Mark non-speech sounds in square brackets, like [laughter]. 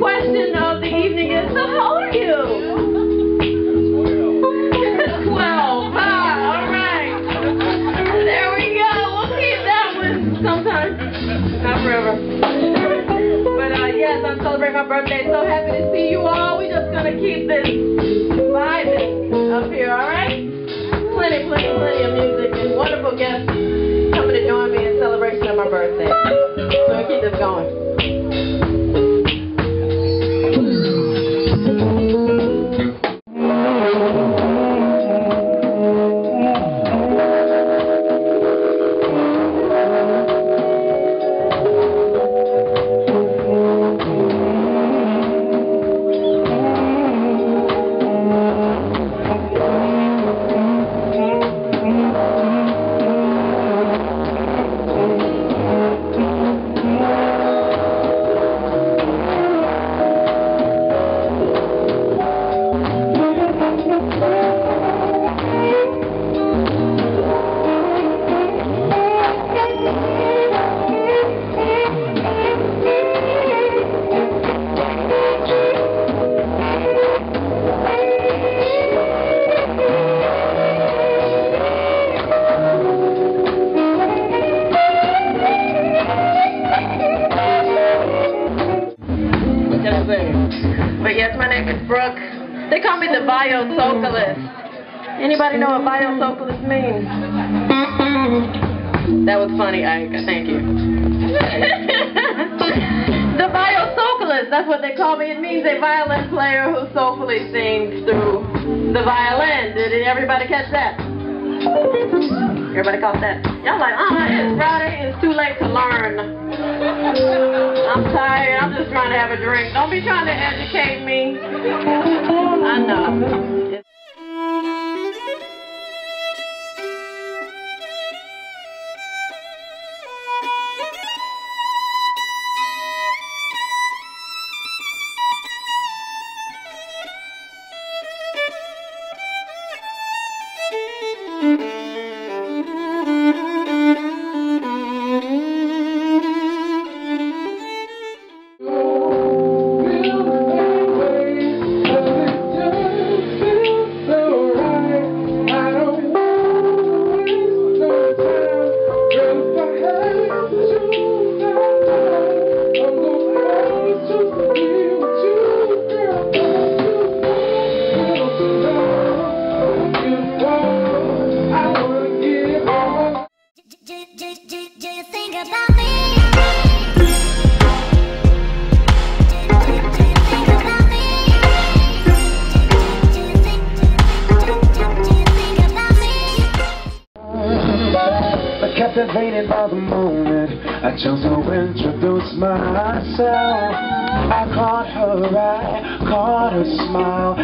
question of the evening is, so how old are you? [laughs] Twelve. Ah, all right. There we go. We'll keep that one sometime. Not forever. But uh, yes, I'm celebrating my birthday. So happy to see you all. We're just gonna keep this vibing up here, all right? Plenty, plenty, plenty of music and wonderful guests coming to join me in celebration of my birthday. So we keep this going. But yes, my name is Brooke. They call me the Viosocalist. Anybody know what Viosocalist means? That was funny, Ike. Thank you. [laughs] the Viosocalist, that's what they call me. It means a violin player who soulfully sings through the violin. Did everybody catch that? Everybody caught that? Y'all like, uh, it's Friday, it's too late to learn. I'm tired, I'm just trying to have a drink. Don't be trying to educate me. I know. Captivated by the moment. I chose to introduce myself. I caught her eye, caught her smile.